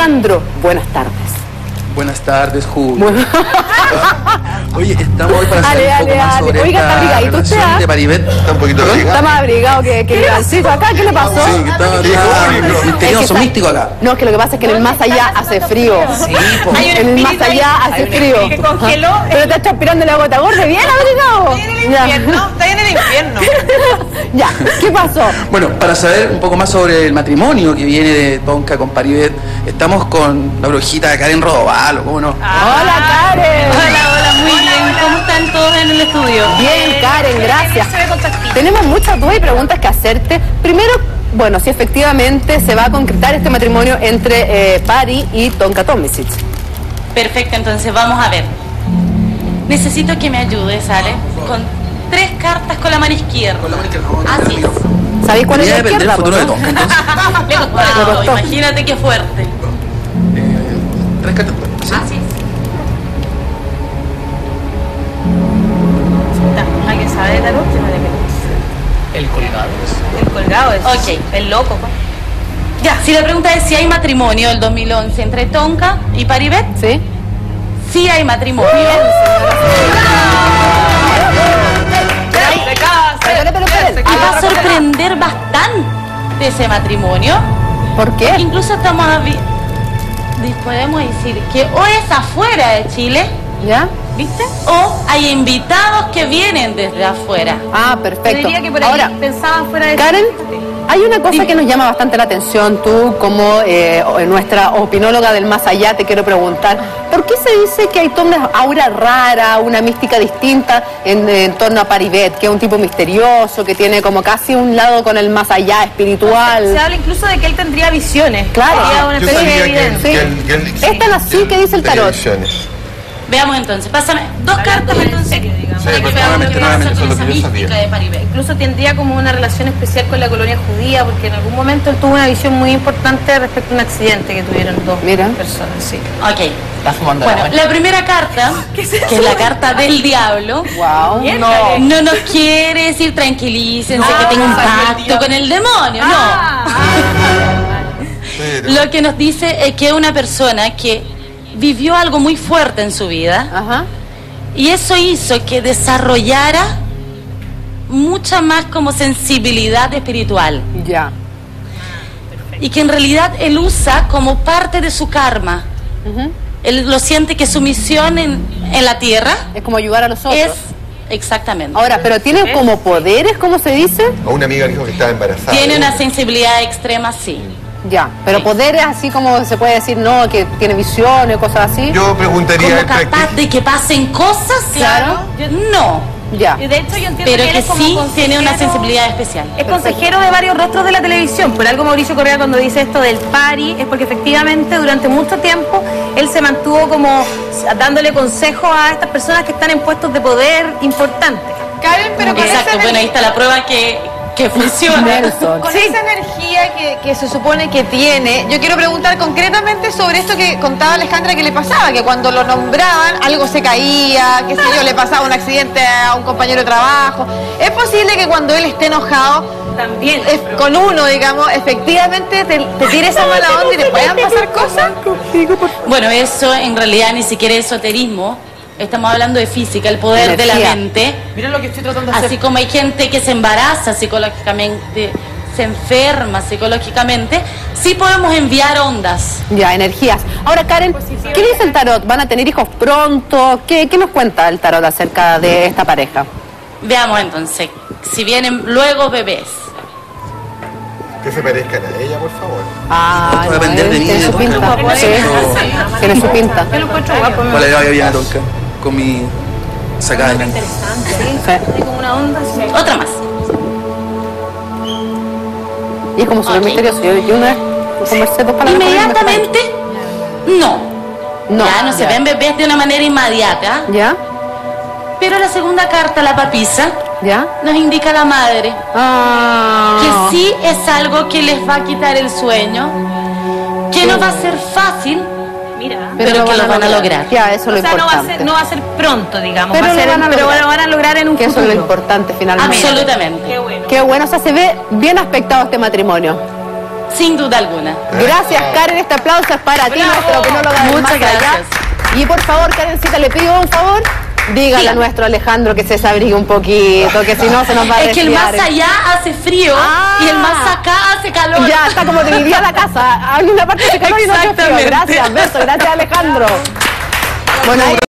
Alejandro, buenas tardes. Buenas tardes, Julio. Bueno. Oye, estamos hoy para saber Ale, un poco ale, más ale. sobre Oiga, está usted, ¿ah? de. Está un poquito Está ligado. más abrigado que, que acá. ¿Qué le pasó? Sí, que está Dijo único. misterioso, Es que está- místico acá. No, es que lo que pasa es que en el más allá hace frío. Sí, En el más allá hace frío. espíritu que congeló. Pero te estás transpirando la gota gorda, bien abrigado. Está en el Ya. infierno, está en el infierno. Ya, ¿qué pasó? Bueno, para saber un poco más sobre el matrimonio que viene de Tonka con Paribet, estamos con la brujita Karen Rodovalo, ¿cómo no? Hola, Karen. Hola, hola, muy bien. ¿Cómo están todos en el estudio? Bien, Karen, gracias. Tenemos muchas dudas y preguntas que hacerte. Primero, bueno, si efectivamente se va a concretar este matrimonio entre eh, Pari y Tonka Tomisic. Perfecto, entonces vamos a ver. Necesito que me ayudes, ¿sale? Con tres cartas con la mano izquierda. Así es. ¿Sabéis cuál es la izquierda? el futuro po, de no? Tonka, entonces. Costó. imagínate qué fuerte. Eh, tres cartas. ¿sí? Así es. ¿Alguien sabe de tarot? El colgado. El colgado es. Ok. El loco. Ya, si la pregunta es si hay matrimonio del 2011 entre Tonka y Paribet, ¿Sí? sí hay matrimonio. Va a sorprender bastante ese matrimonio. ¿Por qué? Incluso estamos podemos decir que o es afuera de Chile, ¿Ya? ¿viste? O hay invitados que vienen desde afuera. Ah, Yo perfecto. diría que por ahí Ahora, pensaban fuera de Karen, hay una cosa que nos llama bastante la atención, tú como eh, nuestra opinóloga del más allá, te quiero preguntar, ¿por qué se dice que hay toda una aura rara, una mística distinta en, en torno a Paribet, que es un tipo misterioso, que tiene como casi un lado con el más allá Se espiritual? habla incluso de que él tendría visiones. Claro. Sería una especie de que, que que Es tan así que dice el tarot. visiones. Veamos entonces, pásame dos cartas entonces. digamos. Sí, que pues, veamos nuevamente, qué pasa nuevamente, con eso es esa lo que yo mística sabía. de Paribet. Incluso tendría como una relación especial con la colonia judía, porque en algún momento él tuvo una visión muy importante respecto a un accidente que tuvieron dos Mira. personas. Sí. Ok. Bueno, la primera carta, que es la carta del diablo, Wow. No. no nos quiere decir tranquilícense que tengo un pacto con el demonio, no. Pero, Lo que nos dice es que es una persona que vivió algo muy fuerte en su vida Ajá. y eso hizo que desarrollara mucha más como sensibilidad espiritual Ya. y que en realidad él usa como parte de su karma. Él lo siente que su misión en, en la tierra Es como ayudar a los otros. es exactamente. Ahora, pero tiene como poderes, ¿cómo se dice? a una amiga dijo que estaba embarazada. Tiene una sensibilidad extrema, sí. Ya, pero Sí. poderes así como se puede decir, no, que tiene visiones, cosas así. Yo preguntaría Como capaz de que pasen cosas, Claro. Yo- no. Ya. Y de hecho yo entiendo Pero que él que es como sí tiene una sensibilidad especial. Es consejero de varios rostros de la televisión. Por algo Mauricio Correa cuando dice esto del pari es porque efectivamente durante mucho tiempo él se mantuvo como dándole consejo a estas personas que están en puestos de poder importantes. Karen, pero Exacto, bueno, ahí está la prueba que, que funciona. Nelson. con esa energía que, que se supone que tiene, yo quiero preguntar concretamente sobre esto que contaba Alejandra que le pasaba, que cuando lo nombraban algo se caía, qué sé yo, le pasaba un accidente a un compañero de trabajo. ¿Es posible que cuando él esté enojado También. es- con uno, digamos, efectivamente te, te tire esa mala onda y te puedan pasar cosas? Bueno, eso en realidad ni siquiera es esoterismo. Estamos hablando de física, el poder de la mente. Mira lo que estoy tratando de Así como hay gente que se embaraza psicológicamente, se enferma psicológicamente, sí podemos enviar ondas. Ya, energías. Ahora, Karen, ¿qué dice el tarot? ¿Van a tener hijos pronto? ¿Qué, qué nos cuenta el tarot acerca de esta pareja? Veamos entonces, si vienen luego bebés. Que se parezcan a ella, por favor. Ah, a depender de mí, Tiene su pinta. Tiene su pinta. Yo lo encuentro guapo. me ¿Cuál le va bien a Tonka? Con mi sacada de mente. Sí. Hay como una onda. así. Otra más. Y es como súper Ok. misterioso. Yo, yo una vez conversé dos palabras Inmediatamente, no. No. ya no se ven bebés de una manera inmediata, ¿Ya? pero la segunda carta, la papisa, ¿Ya? nos indica a la madre Ah. que sí es algo que les va a quitar el sueño, que no va a ser fácil, Mira. pero, que lo van a lograr. Ya, eso es O lo sea, no va, a importante. ser, no va a ser pronto, digamos. Pero va a lo ser, van a pero lograr. lo van a lograr en un Que eso es lo importante finalmente. Absolutamente. Qué bueno. Qué bueno, o sea, se ve bien aspectado este matrimonio. sin duda alguna. Gracias, Karen. Este aplauso es para ti, del Muchas más allá. gracias. Y por favor, Karencita, le pido un favor. Dígale a nuestro Alejandro que se desabrigue un poquito, que si no se nos va a Es que el más allá hace frío Ah. y el más acá hace calor. Ya, está como dividida la casa. Hay una parte de calor y no hace frío. Gracias, beso. Gracias, Alejandro. Bueno, ahí